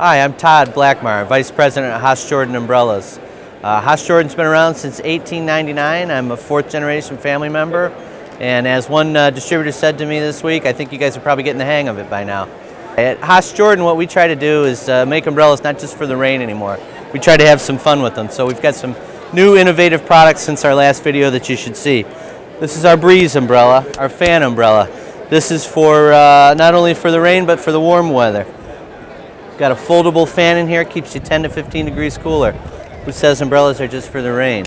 Hi, I'm Todd Blackmar, Vice President at Haas Jordan Umbrellas. Uh, Haas Jordan's been around since 1899. I'm a fourth generation family member. And as one uh, distributor said to me this week, I think you guys are probably getting the hang of it by now. At Haas Jordan, what we try to do is uh, make umbrellas not just for the rain anymore. We try to have some fun with them. So we've got some new innovative products since our last video that you should see. This is our Breeze umbrella, our fan umbrella. This is for uh, not only for the rain, but for the warm weather. Got a foldable fan in here, keeps you 10 to 15 degrees cooler. Who says umbrellas are just for the rain?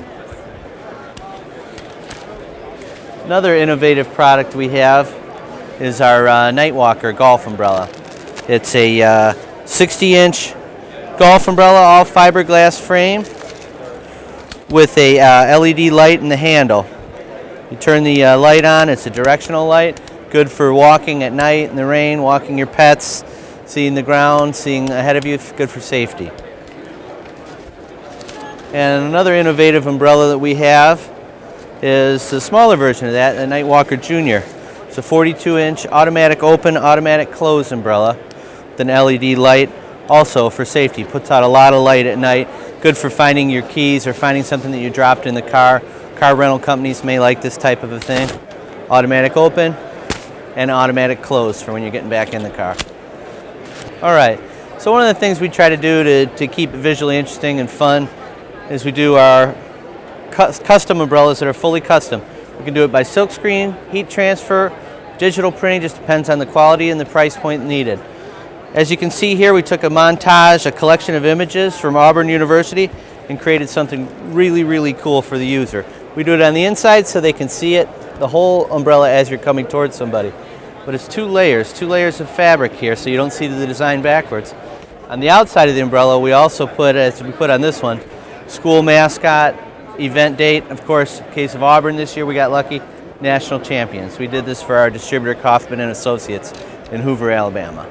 Another innovative product we have is our uh, Nightwalker golf umbrella. It's a uh, 60 inch golf umbrella, all fiberglass frame with a uh, LED light in the handle. You turn the uh, light on, it's a directional light, good for walking at night in the rain, walking your pets, seeing the ground, seeing ahead of you, good for safety. And another innovative umbrella that we have is the smaller version of that, the Nightwalker Junior. It's a 42 inch automatic open, automatic close umbrella with an LED light also for safety. Puts out a lot of light at night, good for finding your keys or finding something that you dropped in the car. Car rental companies may like this type of a thing. Automatic open and automatic close for when you're getting back in the car. All right, so one of the things we try to do to, to keep it visually interesting and fun is we do our cu custom umbrellas that are fully custom. We can do it by silkscreen, heat transfer, digital printing, just depends on the quality and the price point needed. As you can see here, we took a montage, a collection of images from Auburn University and created something really, really cool for the user. We do it on the inside so they can see it, the whole umbrella as you're coming towards somebody but it's two layers, two layers of fabric here so you don't see the design backwards. On the outside of the umbrella we also put, as we put on this one, school mascot, event date. Of course, case of Auburn this year we got lucky, national champions. We did this for our distributor Kaufman and Associates in Hoover, Alabama.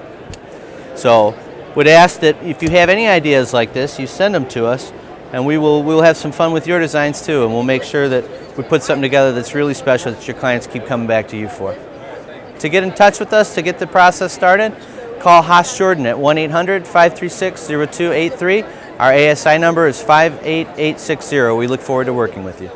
So would ask that if you have any ideas like this, you send them to us and we will we'll have some fun with your designs too and we'll make sure that we put something together that's really special that your clients keep coming back to you for. To get in touch with us to get the process started, call Haas Jordan at 1-800-536-0283. Our ASI number is 58860. We look forward to working with you.